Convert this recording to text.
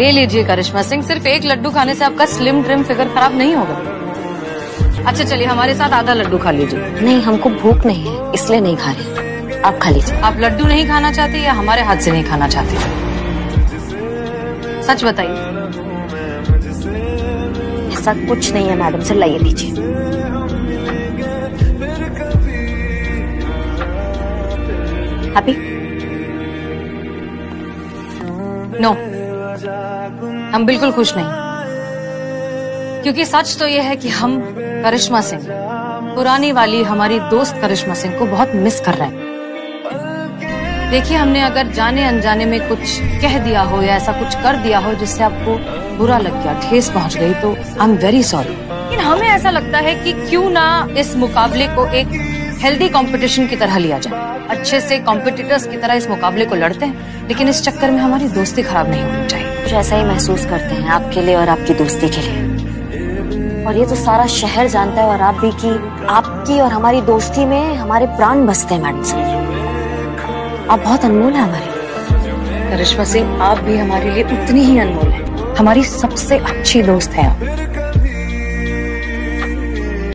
ले लीजिए करिश्मा सिंह। सिर्फ़ एक लड्डू खाने से आपका स्लिम ट्रिम फिगर खराब नहीं होगा। अच्छा चलिए हमारे साथ आधा लड्डू खा लीजिए। नहीं हमको भूख नहीं है इसलिए नहीं खा रहे आप खा लीजिए। आप लड्डू नहीं खाना चाहते या हमारे हाथ से नहीं खाना चाहते? सच बताइए। ऐसा कुछ नहीं है मैडम से लाइए लीजिए। नो हम बिल्कुल खुश नहीं। क्योंकि सच तो यह है कि हम करिश्मा सिंह, पुरानी वाली हमारी दोस्त करिश्मा सिंह को बहुत मिस कर रहे हैं। देखिए, हमने अगर जाने अनजाने में कुछ कह दिया हो या ऐसा कुछ कर दिया हो जिससे आपको बुरा लग गया, ठेस पहुँच गई तो आई एम वेरी सॉरी लेकिन हमें ऐसा लगता है कि क्यों ना इस मुकाबले को एक हेल्दी कंपटीशन की तरह लिया जाए। अच्छे से कॉम्पिटिटर्स की तरह इस मुकाबले को लड़ते हैं, लेकिन इस चक्कर में हमारी दोस्ती खराब नहीं होनी चाहिए। कुछ ऐसा ही महसूस करते हैं आपके लिए और आपकी दोस्ती के लिए। और ये तो सारा शहर जानता है और आप भी कि आपकी और हमारी दोस्ती में हमारे प्राण बसते हैं, मैडम साहब। आप बहुत अनमोल है हमारे करिश्मा सिंह, आप भी हमारे लिए उतनी ही अनमोल है। हमारी सबसे अच्छी दोस्त है आप।